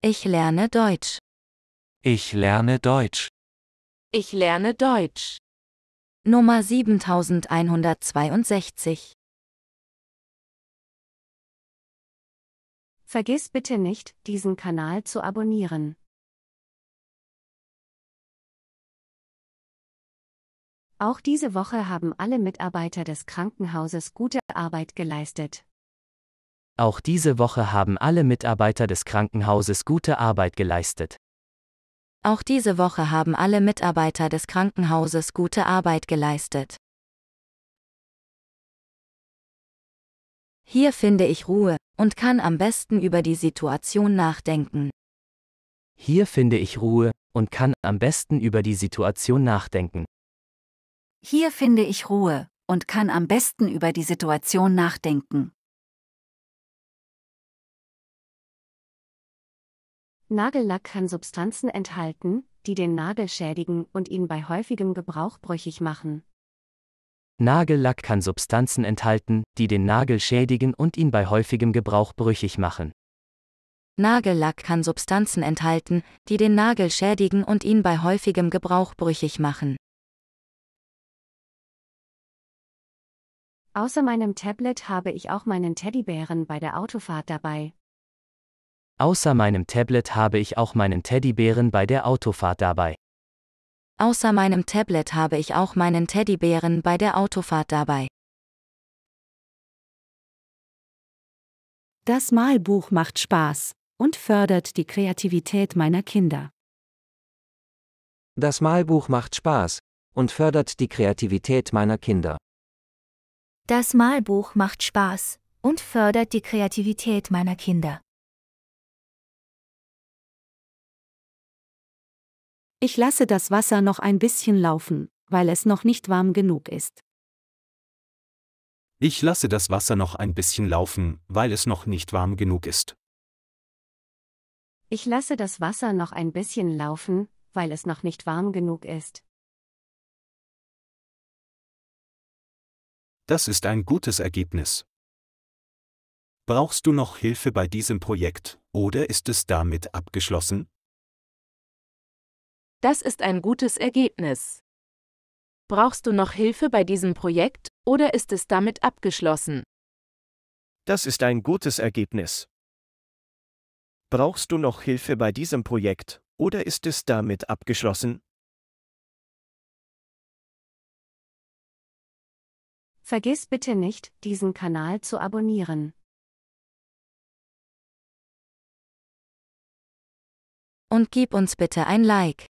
Ich lerne Deutsch. Ich lerne Deutsch. Ich lerne Deutsch. Nummer 7162. Vergiss bitte nicht, diesen Kanal zu abonnieren. Auch diese Woche haben alle Mitarbeiter des Krankenhauses gute Arbeit geleistet. Auch diese Woche haben alle Mitarbeiter des Krankenhauses gute Arbeit geleistet. Auch diese Woche haben alle Mitarbeiter des Krankenhauses gute Arbeit geleistet. Hier finde ich Ruhe und kann am besten über die Situation nachdenken. Hier finde ich Ruhe und kann am besten über die Situation nachdenken. Hier finde ich Ruhe und kann am besten über die Situation nachdenken. Nagellack kann Substanzen enthalten, die den Nagel schädigen und ihn bei häufigem Gebrauch brüchig machen. Nagellack kann Substanzen enthalten, die den Nagel schädigen und ihn bei häufigem Gebrauch brüchig machen. Nagellack kann Substanzen enthalten, die den Nagel schädigen und ihn bei häufigem Gebrauch brüchig machen. Außer meinem Tablet habe ich auch meinen Teddybären bei der Autofahrt dabei. Außer meinem Tablet habe ich auch meinen Teddybären bei der Autofahrt dabei. Außer meinem Tablet habe ich auch meinen Teddybären bei der Autofahrt dabei. Das Malbuch macht Spaß und fördert die Kreativität meiner Kinder. Das Malbuch macht Spaß und fördert die Kreativität meiner Kinder. Das Malbuch macht Spaß und fördert die Kreativität meiner Kinder. Ich lasse das Wasser noch ein bisschen laufen, weil es noch nicht warm genug ist. Ich lasse das Wasser noch ein bisschen laufen, weil es noch nicht warm genug ist. Ich lasse das Wasser noch ein bisschen laufen, weil es noch nicht warm genug ist. Das ist ein gutes Ergebnis. Brauchst du noch Hilfe bei diesem Projekt, oder ist es damit abgeschlossen? Das ist ein gutes Ergebnis. Brauchst du noch Hilfe bei diesem Projekt oder ist es damit abgeschlossen? Das ist ein gutes Ergebnis. Brauchst du noch Hilfe bei diesem Projekt oder ist es damit abgeschlossen? Vergiss bitte nicht, diesen Kanal zu abonnieren. Und gib uns bitte ein Like.